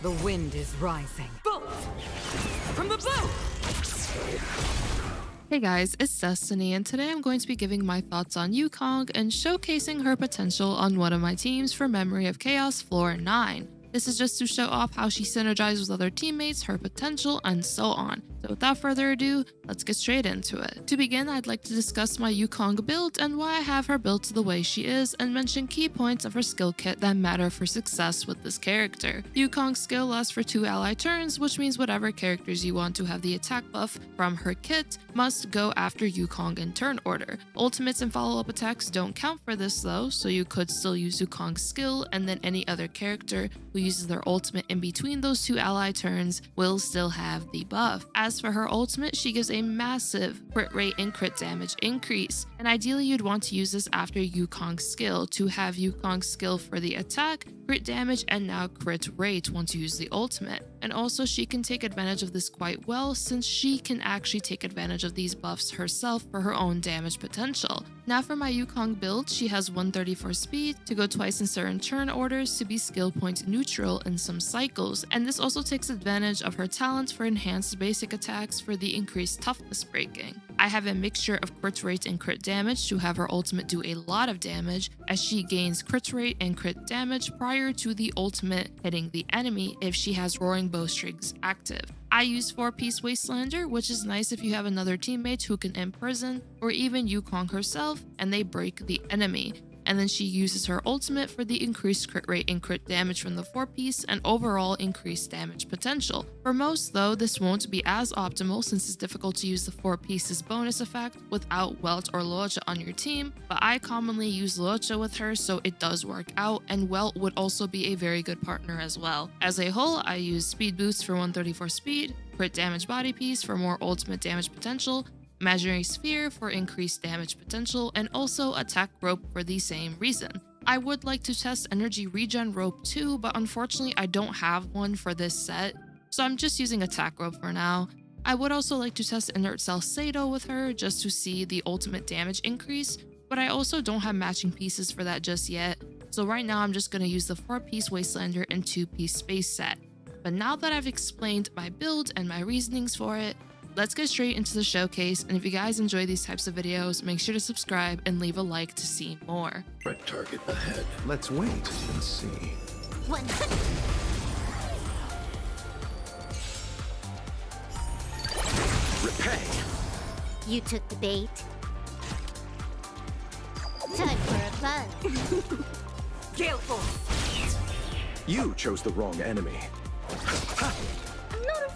The wind is rising. Bolt! From the bow! Hey guys, it's Destiny, and today I'm going to be giving my thoughts on Yukong and showcasing her potential on one of my teams for Memory of Chaos Floor 9. This is just to show off how she synergizes with other teammates, her potential, and so on. So without further ado, let's get straight into it. To begin, I'd like to discuss my Yukong build and why I have her built the way she is and mention key points of her skill kit that matter for success with this character. Yukong's skill lasts for two ally turns, which means whatever characters you want to have the attack buff from her kit must go after Yukong in turn order. Ultimates and follow-up attacks don't count for this though, so you could still use Yukong's skill and then any other character who uses their ultimate in between those two ally turns will still have the buff. As for her ultimate, she gives a massive crit rate and crit damage increase, and ideally you'd want to use this after Yukong's skill to have Yukong's skill for the attack, crit damage, and now crit rate once you use the ultimate. And also she can take advantage of this quite well since she can actually take advantage of these buffs herself for her own damage potential. Now for my Yukong build, she has 134 speed to go twice in certain turn orders to be skill point neutral in some cycles, and this also takes advantage of her talent for enhanced basic attacks for the increased toughness breaking. I have a mixture of crit rate and crit damage to have her ultimate do a lot of damage as she gains crit rate and crit damage prior to the ultimate hitting the enemy if she has roaring bowstrings active. I use 4-piece Wastelander, which is nice if you have another teammate who can imprison, or even Yukong herself, and they break the enemy and then she uses her ultimate for the increased crit rate and crit damage from the 4 piece and overall increased damage potential. For most though, this won't be as optimal since it's difficult to use the 4 pieces bonus effect without Welt or Luocha on your team, but I commonly use Luocha with her so it does work out and Welt would also be a very good partner as well. As a whole, I use speed boost for 134 speed, crit damage body piece for more ultimate damage potential, Imaginary Sphere for increased damage potential, and also Attack Rope for the same reason. I would like to test Energy Regen Rope too, but unfortunately I don't have one for this set, so I'm just using Attack Rope for now. I would also like to test Inert Salsotto with her just to see the ultimate damage increase, but I also don't have matching pieces for that just yet, so right now I'm just going to use the 4-piece Wastelander and 2-piece Space set. But now that I've explained my build and my reasonings for it, let's get straight into the showcase, and if you guys enjoy these types of videos, make sure to subscribe and leave a like to see more. Red target ahead. Let's wait and see. One. Repay! You took the bait. Time for a fun. Gale Force! You chose the wrong enemy.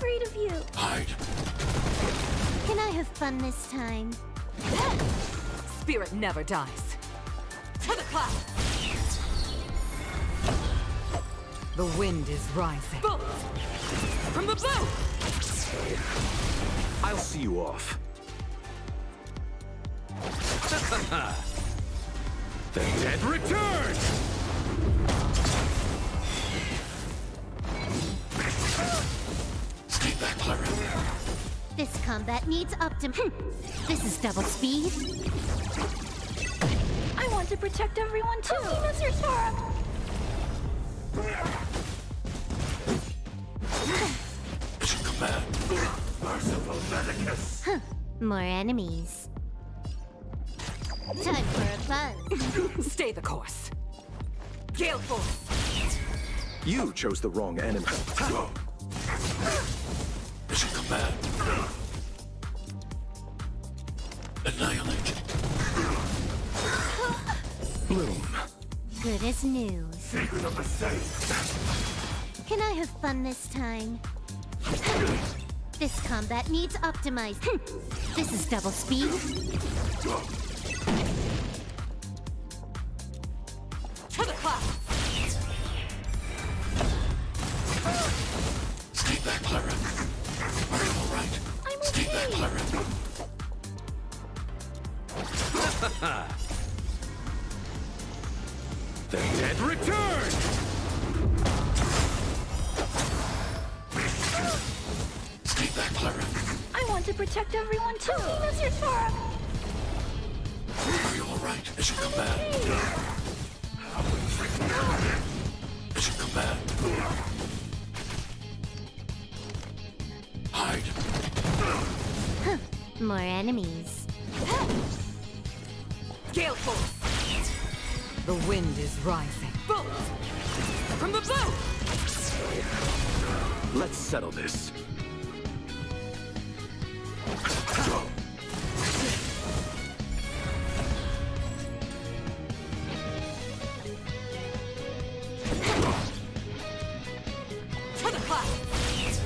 I'm afraid of you. Hide. Can I have fun this time? Spirit never dies. To the clouds! The wind is rising. Bolt! From the bow! I'll see you off. the dead return! Combat needs optim- hmm. This is double speed. I want to protect everyone too. Mr. Sora. Mission command. Merciful Medicus. Huh. More enemies. Time for a fun. Stay the course. Gale Force! You chose the wrong enemy. Mission command. Annihilate. Bloom. Good as news. Secret of the safe. Can I have fun this time? This combat needs optimized. Hmm. This is double speed. To the clouds! Stay back, Clara. Are you alright? I'm Stay back, okay. Clara. The dead return! Stay back, Clara. I want to protect everyone too. Mr. Sora. Are you alright? Mission command. Mission command. Hide. More enemies. Gale force. The wind is rising. Bolt! From the bow! Let's settle this. To the clouds!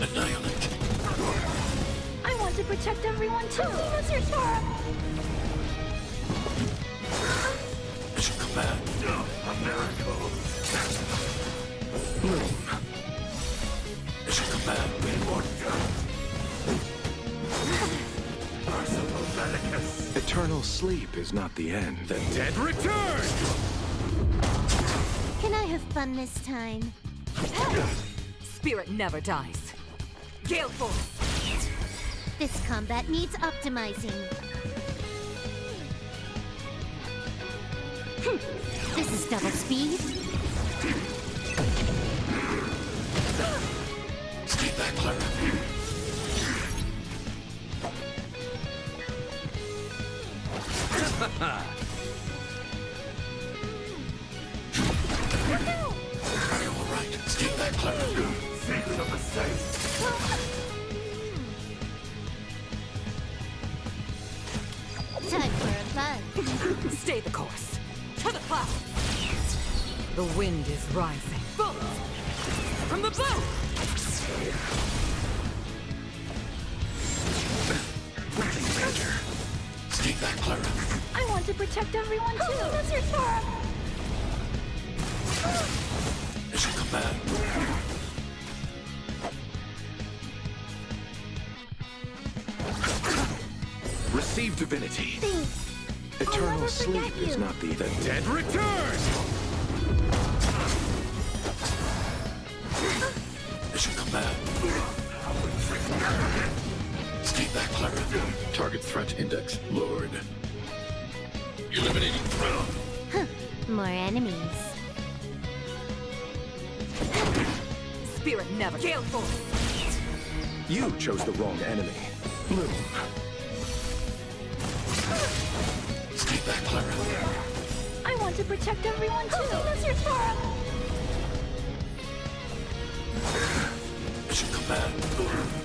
Annihilate. I want to protect everyone too. Mr. Sora. As you command. A miracle. Bloom. As you command. Eternal sleep is not the end. The dead return! Can I have fun this time? Spirit never dies. Gale force! This combat needs optimizing. Hmm. This is double speed. Stay the course. To the clouds! The wind is rising. Bolt! From the bow! Stay back, Clara. I want to protect everyone too. Mr. Sora. As you command. Receive divinity. Thanks. Eternal never forget sleep is not the the Dead return! As you command. Stay back, Clara. Target threat index lowered. Eliminating threat. More enemies. Spirit never. Gale force! You chose the wrong enemy. Bloom. Protect everyone too. Mr. Sora. As you command.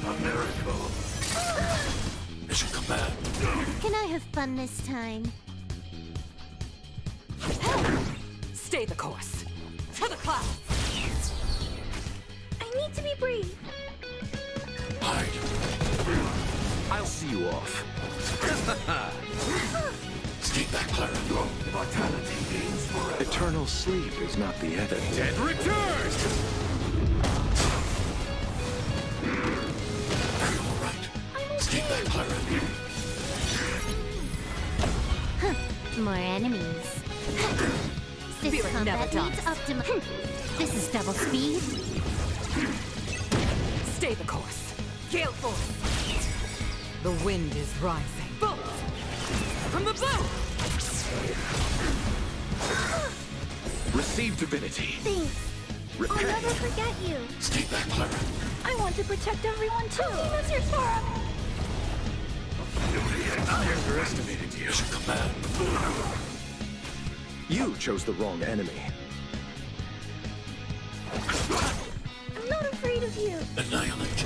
A miracle. As you command. Can I have fun this time? Stay the course. To the clouds! I need to be brave. Hide. I'll see you off. Stay back, Clara. Vitality gains forever. Eternal sleep is not the end. Dead return! Are you all right? Stay back, Clara. More enemies. This Spirit never combat needs dies. optimi- hmm. This is double speed. Stay the course. Gale force! The wind is rising. Bolt! From the bow! Receive divinity. Thanks. I'll never forget you. Stay back, Clara. I want to protect everyone too. Mr. Sora. Underestimated you. As you command. You chose the wrong enemy. I'm not afraid of you. Annihilate.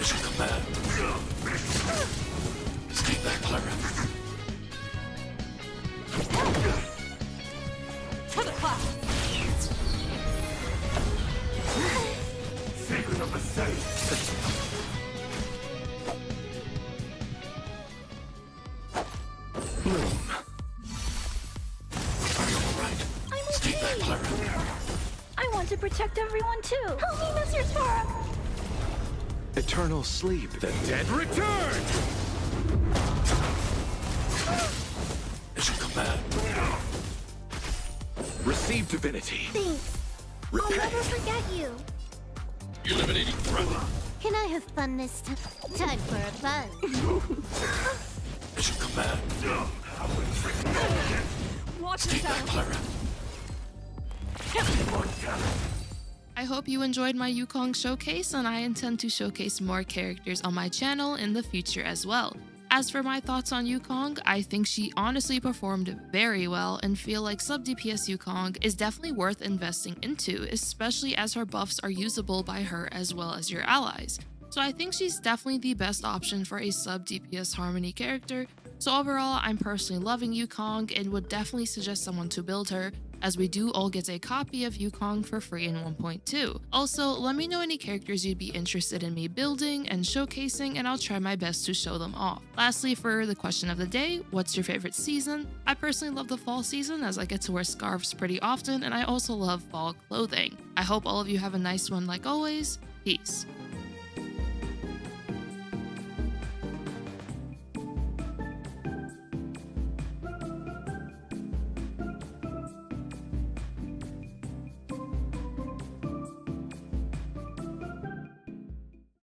As you command. Stay. To the clouds! Secret of the safe. Bloom. Are all right? I'm okay. I want to protect everyone too. Help me, Mr. Sora. Eternal sleep. The Dead return! Receive divinity. Thanks. I'll never forget you. Eliminating threat. Can I have fun this time? Time for a fun. As you command. Watch Stay back, yourself! Clara. I hope you enjoyed my Yukong showcase, and I intend to showcase more characters on my channel in the future as well. As for my thoughts on Yukong, I think she honestly performed very well and feel like sub DPS Yukong is definitely worth investing into, especially as her buffs are usable by her as well as your allies. So I think she's definitely the best option for a sub DPS Harmony character. So overall, I'm personally loving Yukong and would definitely suggest someone to build her, as we do all get a copy of Yukong for free in 1.2. Also, let me know any characters you'd be interested in me building and showcasing, and I'll try my best to show them off. Lastly, for the question of the day, what's your favorite season? I personally love the fall season as I get to wear scarves pretty often, and I also love fall clothing. I hope all of you have a nice one like always. Peace.